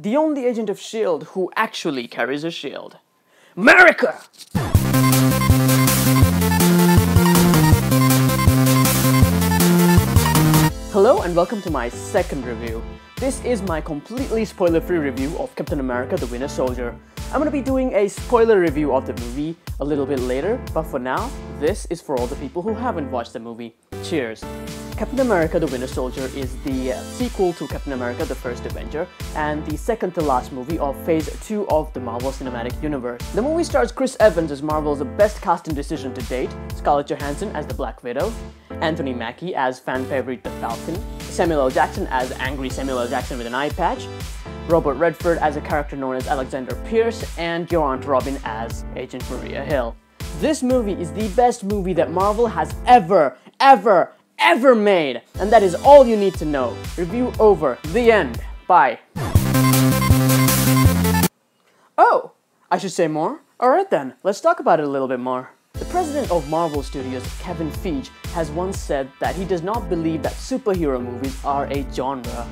the only agent of S.H.I.E.L.D. who actually carries a shield. America! Hello and welcome to my second review. This is my completely spoiler-free review of Captain America the Winter Soldier. I'm gonna be doing a spoiler review of the movie a little bit later, but for now, this is for all the people who haven't watched the movie. Cheers! Captain America the Winter Soldier is the sequel to Captain America the First Avenger and the second to last movie of Phase 2 of the Marvel Cinematic Universe. The movie stars Chris Evans as Marvel's best casting decision to date, Scarlett Johansson as the Black Widow, Anthony Mackie as fan favorite the Falcon, Samuel L. Jackson as angry Samuel L. Jackson with an eye patch, Robert Redford as a character known as Alexander Pierce, and your Aunt Robin as Agent Maria Hill. This movie is the best movie that Marvel has ever, ever, ever made. And that is all you need to know. Review over. The end. Bye. Oh, I should say more? Alright then, let's talk about it a little bit more. The president of Marvel Studios, Kevin Feige, has once said that he does not believe that superhero movies are a genre,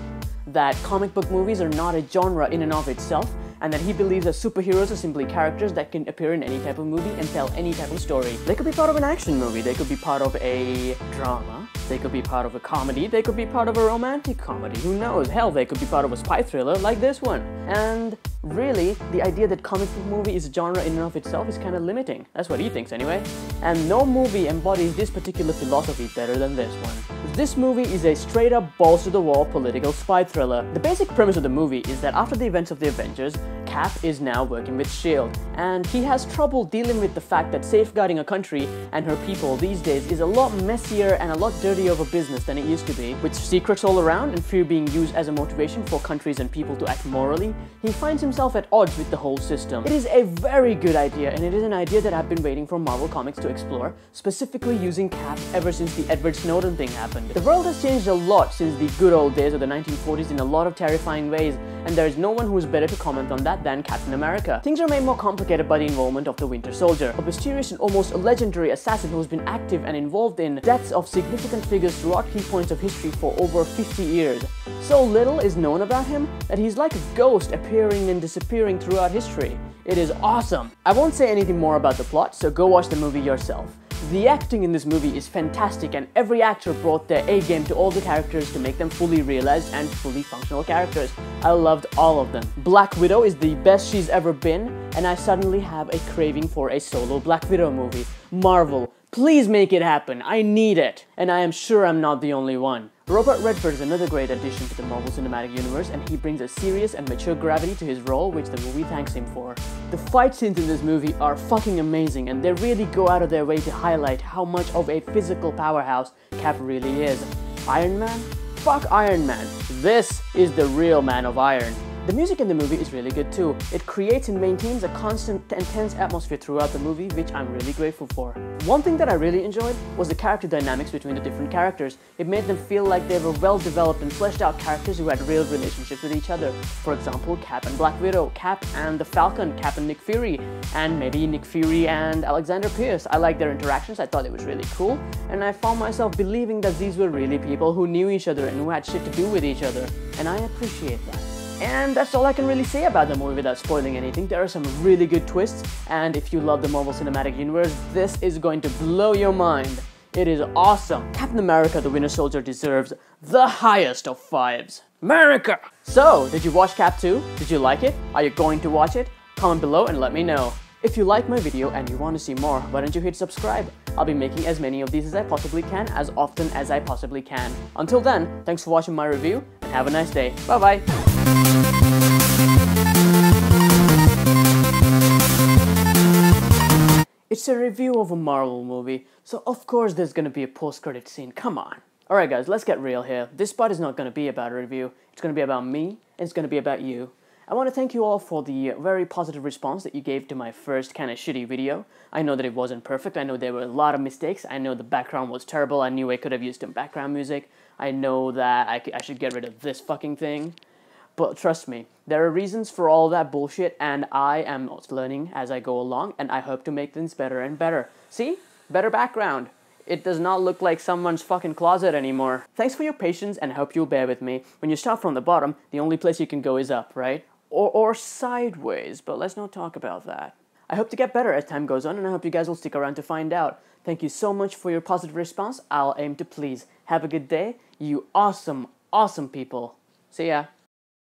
that comic book movies are not a genre in and of itself, and that he believes that superheroes are simply characters that can appear in any type of movie and tell any type of story. They could be part of an action movie, they could be part of a drama, they could be part of a comedy, they could be part of a romantic comedy, who knows? Hell, they could be part of a spy thriller like this one. And really, the idea that comic book movie is a genre in and of itself is kind of limiting. That's what he thinks anyway. And no movie embodies this particular philosophy better than this one. This movie is a straight up balls to the wall political spy thriller. The basic premise of the movie is that after the events of the Avengers, Cap is now working with S.H.I.E.L.D. and he has trouble dealing with the fact that safeguarding a country and her people these days is a lot messier and a lot dirtier of a business than it used to be. With secrets all around and fear being used as a motivation for countries and people to act morally, he finds himself at odds with the whole system. It is a very good idea and it is an idea that I've been waiting for Marvel Comics to explore, specifically using Cap ever since the Edward Snowden thing happened. The world has changed a lot since the good old days of the 1940s in a lot of terrifying ways and there is no one who is better to comment on that than Captain America. Things are made more complicated by the involvement of the Winter Soldier, a mysterious and almost legendary assassin who has been active and involved in deaths of significant figures throughout key points of history for over 50 years. So little is known about him that he's like a ghost appearing and disappearing throughout history. It is awesome. I won't say anything more about the plot, so go watch the movie yourself. The acting in this movie is fantastic and every actor brought their A-game to all the characters to make them fully realized and fully functional characters. I loved all of them. Black Widow is the best she's ever been and I suddenly have a craving for a solo Black Widow movie. Marvel, please make it happen. I need it. And I am sure I'm not the only one. Robert Redford is another great addition to the Marvel Cinematic Universe and he brings a serious and mature gravity to his role which the movie thanks him for. The fight scenes in this movie are fucking amazing and they really go out of their way to highlight how much of a physical powerhouse Cap really is. Iron Man? Fuck Iron Man. This is the real man of iron. The music in the movie is really good too. It creates and maintains a constant and tense atmosphere throughout the movie, which I'm really grateful for. One thing that I really enjoyed was the character dynamics between the different characters. It made them feel like they were well developed and fleshed out characters who had real relationships with each other. For example, Cap and Black Widow, Cap and the Falcon, Cap and Nick Fury, and maybe Nick Fury and Alexander Pierce. I liked their interactions, I thought it was really cool, and I found myself believing that these were really people who knew each other and who had shit to do with each other, and I appreciate that. And that's all I can really say about the movie without spoiling anything. There are some really good twists, and if you love the Marvel Cinematic Universe, this is going to blow your mind. It is awesome. Captain America the Winter Soldier deserves the highest of fives. America! So, did you watch Cap 2? Did you like it? Are you going to watch it? Comment below and let me know. If you like my video and you want to see more, why don't you hit subscribe? I'll be making as many of these as I possibly can, as often as I possibly can. Until then, thanks for watching my review, and have a nice day. Bye bye! A review of a Marvel movie, so of course there's gonna be a post-credit scene, come on. Alright guys, let's get real here. This part is not gonna be about a review, it's gonna be about me, and it's gonna be about you. I want to thank you all for the very positive response that you gave to my first kind of shitty video. I know that it wasn't perfect, I know there were a lot of mistakes, I know the background was terrible, I knew I could have used some background music, I know that I, I should get rid of this fucking thing. But trust me, there are reasons for all that bullshit, and I am learning as I go along, and I hope to make things better and better. See? Better background. It does not look like someone's fucking closet anymore. Thanks for your patience, and I hope you'll bear with me. When you start from the bottom, the only place you can go is up, right? or, or sideways, but let's not talk about that. I hope to get better as time goes on, and I hope you guys will stick around to find out. Thank you so much for your positive response. I'll aim to please. Have a good day, you awesome, awesome people. See ya.